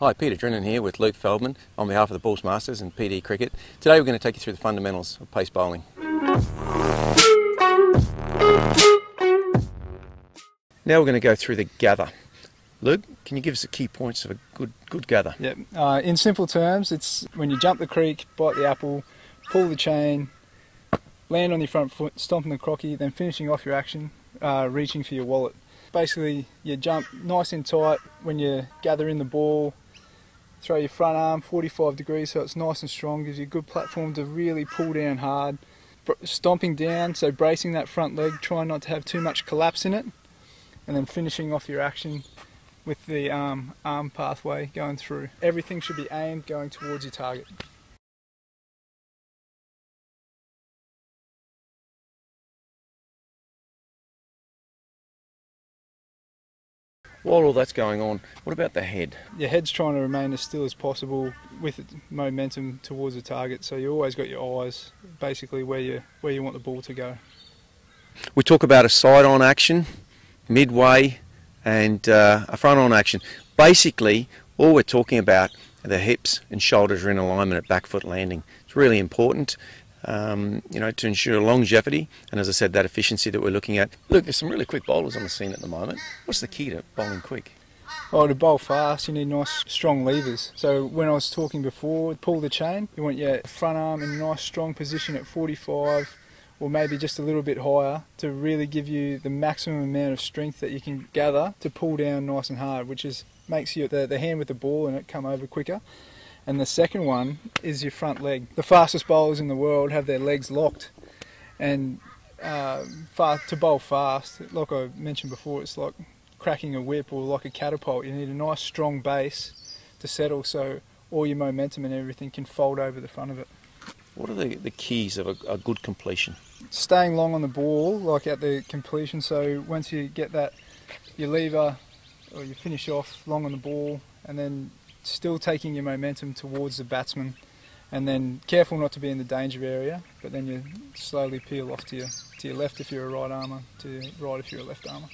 Hi, Peter Drinnen here with Luke Feldman on behalf of the Bulls Masters and PD Cricket. Today we're going to take you through the fundamentals of pace bowling. Now we're going to go through the gather. Luke, can you give us the key points of a good good gather? Yep. Uh, in simple terms, it's when you jump the creek, bite the apple, pull the chain, land on your front foot, stomping the crocky, then finishing off your action, uh, reaching for your wallet. Basically, you jump nice and tight when you gather in the ball, throw your front arm 45 degrees so it's nice and strong, gives you a good platform to really pull down hard. Stomping down, so bracing that front leg, trying not to have too much collapse in it, and then finishing off your action with the um, arm pathway going through. Everything should be aimed going towards your target. While all that's going on, what about the head? Your head's trying to remain as still as possible with momentum towards the target, so you always got your eyes basically where you where you want the ball to go. We talk about a side-on action, midway, and uh, a front-on action. Basically, all we're talking about are the hips and shoulders are in alignment at back foot landing. It's really important um, you know, to ensure longevity and, as I said, that efficiency that we're looking at. Look, there's some really quick bowlers on the scene at the moment. What's the key to bowling quick? Oh, to bowl fast, you need nice, strong levers. So when I was talking before, pull the chain. You want your front arm in a nice, strong position at 45, or maybe just a little bit higher, to really give you the maximum amount of strength that you can gather to pull down nice and hard, which is makes you the, the hand with the ball and it come over quicker. And the second one is your front leg. The fastest bowlers in the world have their legs locked, and uh, far, to bowl fast, like I mentioned before, it's like cracking a whip or like a catapult. You need a nice strong base to settle so all your momentum and everything can fold over the front of it. What are the, the keys of a, a good completion? Staying long on the ball, like at the completion. So once you get that, your lever or you finish off long on the ball, and then still taking your momentum towards the batsman and then careful not to be in the danger area, but then you slowly peel off to your, to your left if you're a right armour, to your right if you're a left armour.